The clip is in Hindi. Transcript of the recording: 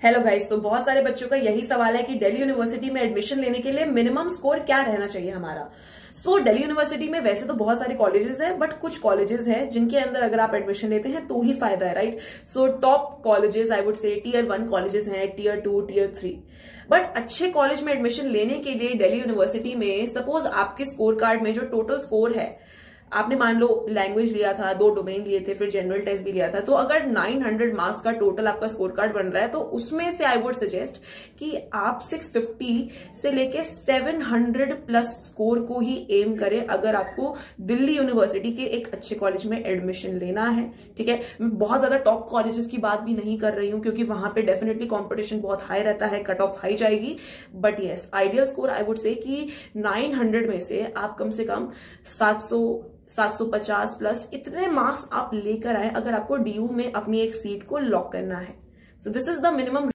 हेलो गाइस सो बहुत सारे बच्चों का यही सवाल है कि दिल्ली यूनिवर्सिटी में एडमिशन लेने के लिए मिनिमम स्कोर क्या रहना चाहिए हमारा? सो so, दिल्ली यूनिवर्सिटी में वैसे तो बहुत सारे कॉलेजेस हैं बट कुछ कॉलेजेस हैं जिनके अंदर अगर आप एडमिशन लेते हैं तो ही फ़ायदा है right so top colleges I would say tier one colleges हैं tier two tier three but अच्छे कॉलेज में एडमिशन लेने के लिए डेली यूनिवर्सिटी में सपोज़ आपके स्कोर कार्ड में जो टोटल स्कोर है आपने मान लो लैंग्वेज लिया था, दो डोमेन लिए थे, फिर जनरल टेस्ट भी लिया था तो अगर 900 मार्क्स का टोटल आपका स्कोर कार्ड बन रहा है तो उसमें से आई वुड सजेस्ट कि आप 650 से लेके 700 प्लस स्कोर को ही एम करें अगर आपको दिल्ली यूनिवर्सिटी के एक अच्छे कॉलेज में एडमिशन लेना है, ठीक है? मैं बहुत ज़्यादा टॉप कॉलेजेस की बात भी नहीं कर रही हूँ, क्योंकि वहाँ पर डेफिनेटली कॉम्पिटिशन बहुत हाई रहता है कट ऑफ़ हाई जाएगी but yes ideal score I would say कि 900 में से आप कम से कम 700 750 प्लस इतने मार्क्स आप लेकर आए, अगर आपको डीयू में अपनी एक सीट को लॉक करना है। So this is the minimum